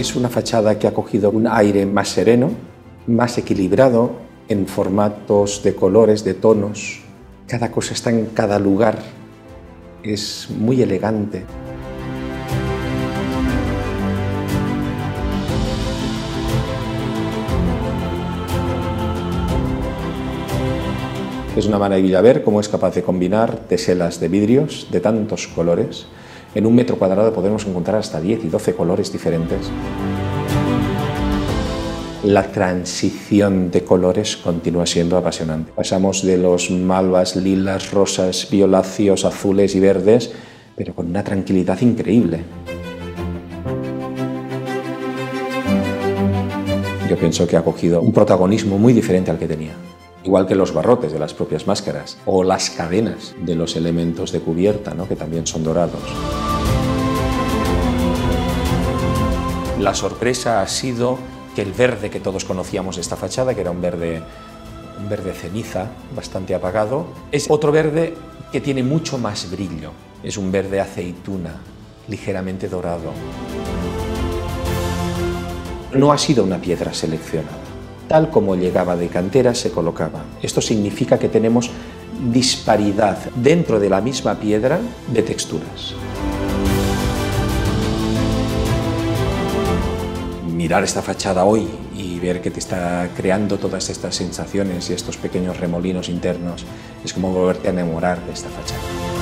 Es una fachada que ha cogido un aire más sereno, más equilibrado en formatos de colores, de tonos. Cada cosa está en cada lugar. Es muy elegante. Es una maravilla ver cómo es capaz de combinar teselas de vidrios de tantos colores. En un metro cuadrado podemos encontrar hasta 10 y 12 colores diferentes. La transición de colores continúa siendo apasionante. Pasamos de los malvas, lilas, rosas, violáceos, azules y verdes, pero con una tranquilidad increíble. Yo pienso que ha cogido un protagonismo muy diferente al que tenía igual que los barrotes de las propias máscaras o las cadenas de los elementos de cubierta, ¿no? que también son dorados. La sorpresa ha sido que el verde que todos conocíamos de esta fachada, que era un verde, un verde ceniza, bastante apagado, es otro verde que tiene mucho más brillo. Es un verde aceituna, ligeramente dorado. No ha sido una piedra seleccionada tal como llegaba de cantera se colocaba. Esto significa que tenemos disparidad dentro de la misma piedra de texturas. Mirar esta fachada hoy y ver que te está creando todas estas sensaciones y estos pequeños remolinos internos es como volverte a enamorar de esta fachada.